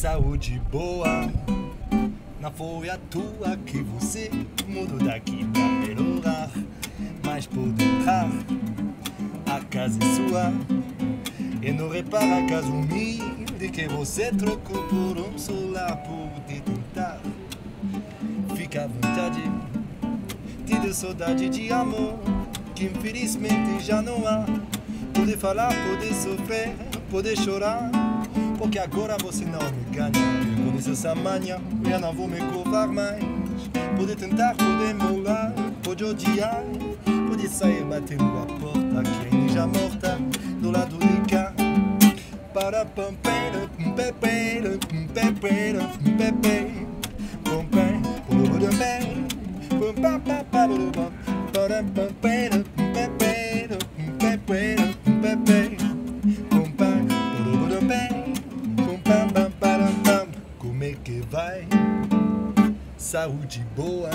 Saúde boa, não foi à toa que você mudou daqui pra melhorar. Mas por entrar, a casa é sua. E não repara a casa humilde que você trocou por um solar por te tentar. Fica à vontade, te deu saudade de amor, que infelizmente já não há. Poder falar, poder sofrer, poder chorar. Porque agora você não me ganha. Conheço essa manha, eu não vou me curvar mais. Poder tentar, poder molar, pode odiar. Pode sair batendo a porta, que é já morta, do lado de cá. Para pam pera, pum pepera, pum pepera, pum pepe. Pum pé, pum pum pé, pum pa pa pa pum pam. Para pam pera, que vai? Saúde boa.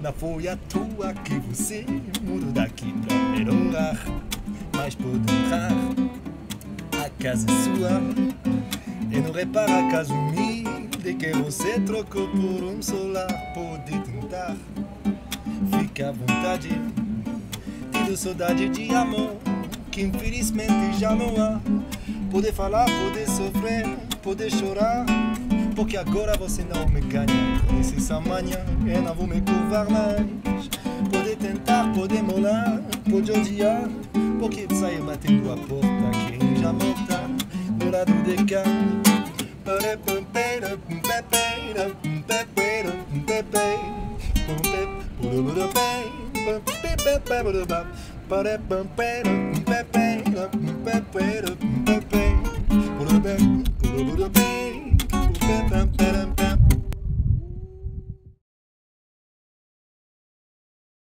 Não foi à toa que você mudou daqui pra melhorar. Mas por entrar, a casa é sua. E não repara a casa humilde que você trocou por um solar. Pode tentar, fica à vontade. Tendo saudade de amor, que infelizmente já não há. Poder falar, poder sofrer, poder chorar. Porque agora você não me ganha. Conhece essa manhã, eu não vou me curvar mais. Poder tentar, poder molar, pode odiar. Porque sair batendo a porta, quem já morta, do lado de cá.